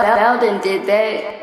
Belden did that.